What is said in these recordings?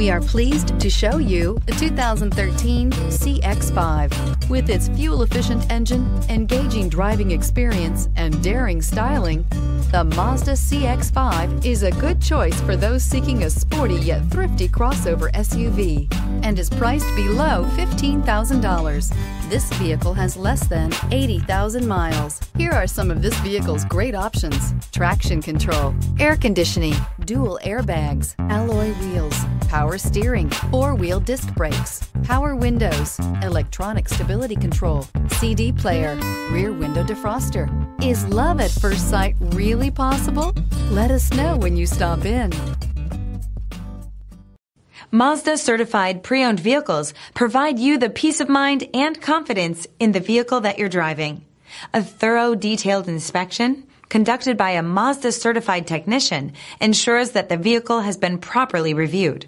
We are pleased to show you the 2013 CX-5. With its fuel-efficient engine, engaging driving experience, and daring styling, the Mazda CX-5 is a good choice for those seeking a sporty yet thrifty crossover SUV and is priced below $15,000. This vehicle has less than 80,000 miles. Here are some of this vehicle's great options. Traction control, air conditioning, dual airbags, alloy wheels, power steering, four-wheel disc brakes, power windows, electronic stability control, CD player, rear window defroster. Is love at first sight really possible? Let us know when you stop in. Mazda certified pre-owned vehicles provide you the peace of mind and confidence in the vehicle that you're driving. A thorough detailed inspection conducted by a Mazda certified technician ensures that the vehicle has been properly reviewed.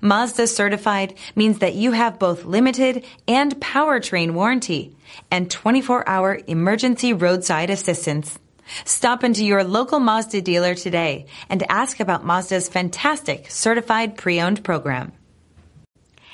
Mazda certified means that you have both limited and powertrain warranty and 24 hour emergency roadside assistance. Stop into your local Mazda dealer today and ask about Mazda's fantastic certified pre-owned program.